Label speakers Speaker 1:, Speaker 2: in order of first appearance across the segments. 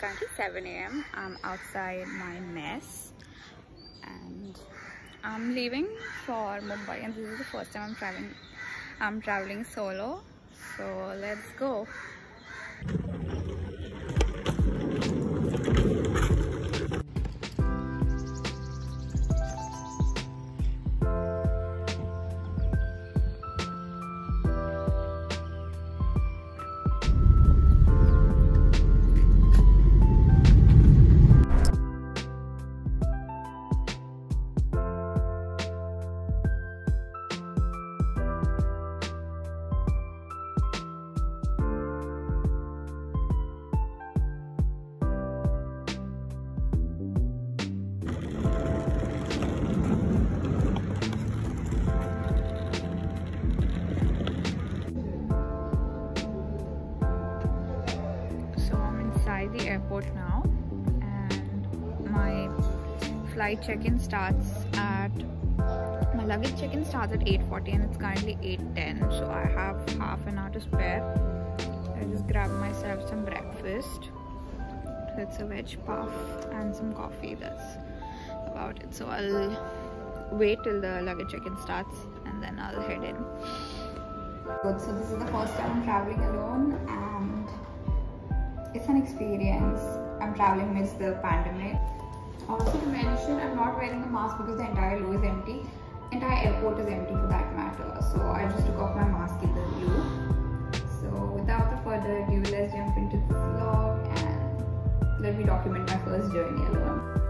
Speaker 1: currently 7 a.m. I'm outside my mess. And I'm leaving for Mumbai and this is the first time I'm traveling I'm traveling solo. So let's go airport now. And my flight check-in starts at my luggage check-in starts at 8.40 and it's currently 8.10 so I have half an hour to spare. I just grabbed myself some breakfast it's a veg puff and some coffee. That's about it. So I'll wait till the luggage check-in starts and then I'll head in. So this is the first time I'm traveling alone and an experience. I'm traveling amidst the pandemic. Also to mention, I'm not wearing a mask because the entire loo is empty. Entire airport is empty for that matter. So I just took off my mask in the loo. So without the further ado, let's jump into this vlog and let me document my first journey alone.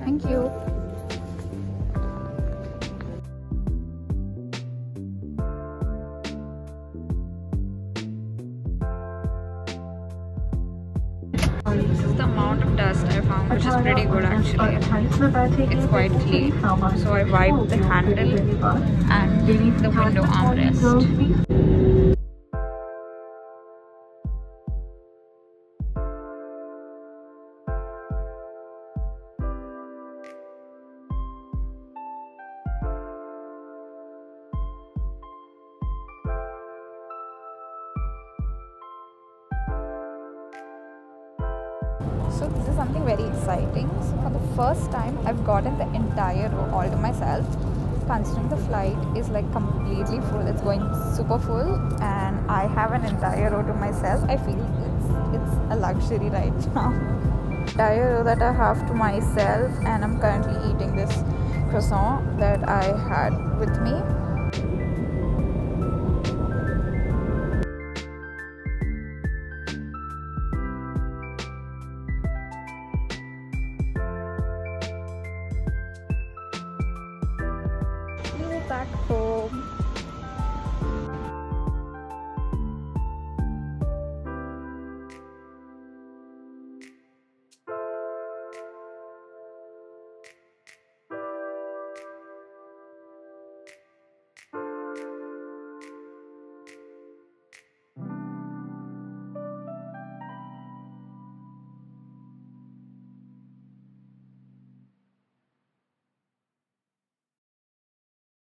Speaker 1: Thank you. This is the amount of dust I found, which is pretty good actually. It's quite clean. So I wiped the handle and the window armrest. So this is something very exciting. So for the first time, I've gotten the entire row all to myself. Considering the flight is like completely full, it's going super full, and I have an entire row to myself. I feel it's it's a luxury right now. Entire row that I have to myself, and I'm currently eating this croissant that I had with me. Back home